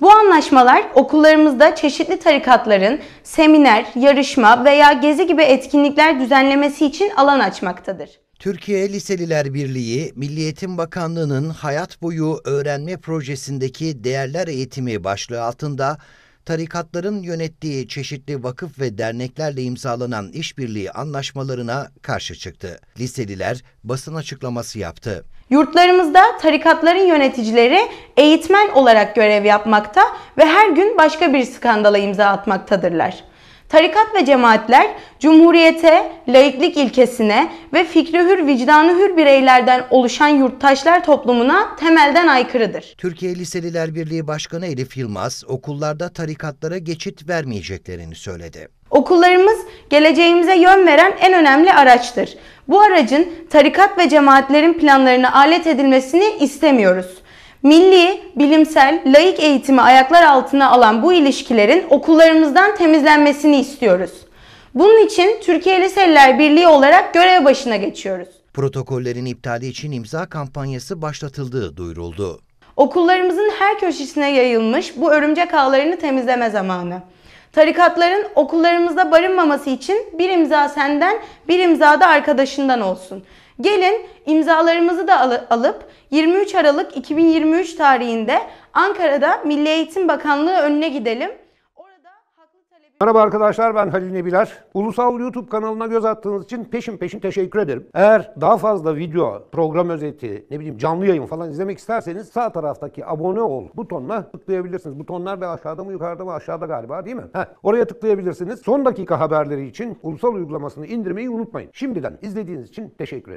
Bu anlaşmalar okullarımızda çeşitli tarikatların seminer, yarışma veya gezi gibi etkinlikler düzenlemesi için alan açmaktadır. Türkiye Liseliler Birliği, Milli Eğitim Bakanlığı'nın Hayat Boyu Öğrenme Projesi'ndeki Değerler Eğitimi başlığı altında tarikatların yönettiği çeşitli vakıf ve derneklerle imzalanan işbirliği anlaşmalarına karşı çıktı. Liseliler basın açıklaması yaptı. Yurtlarımızda tarikatların yöneticileri eğitmen olarak görev yapmakta ve her gün başka bir skandala imza atmaktadırlar. Tarikat ve cemaatler cumhuriyete, laiklik ilkesine ve fikri hür, vicdanı hür bireylerden oluşan yurttaşlar toplumuna temelden aykırıdır. Türkiye Liseliler Birliği Başkanı Elif Yılmaz, okullarda tarikatlara geçit vermeyeceklerini söyledi. Okullarımız geleceğimize yön veren en önemli araçtır. Bu aracın tarikat ve cemaatlerin planlarına alet edilmesini istemiyoruz. Milli, bilimsel, laik eğitimi ayaklar altına alan bu ilişkilerin okullarımızdan temizlenmesini istiyoruz. Bunun için Türkiye Liseliler Birliği olarak görev başına geçiyoruz. Protokollerin iptali için imza kampanyası başlatıldığı duyuruldu. Okullarımızın her köşesine yayılmış bu örümcek ağlarını temizleme zamanı. Tarikatların okullarımızda barınmaması için bir imza senden, bir imza da arkadaşından olsun. Gelin imzalarımızı da alı- alıp 23 Aralık 2023 tarihinde Ankara'da Milli Eğitim Bakanlığı önüne gidelim. Merhaba arkadaşlar ben Halil Nebiler. Ulusal YouTube kanalına göz attığınız için peşin peşin teşekkür ederim. Eğer daha fazla video, program özeti, ne bileyim canlı yayın falan izlemek isterseniz sağ taraftaki abone ol butonuna tıklayabilirsiniz. Butonlar da aşağıda mı yukarıda mı aşağıda galiba değil mi? Heh, oraya tıklayabilirsiniz. Son dakika haberleri için ulusal uygulamasını indirmeyi unutmayın. Şimdiden izlediğiniz için teşekkür ederim.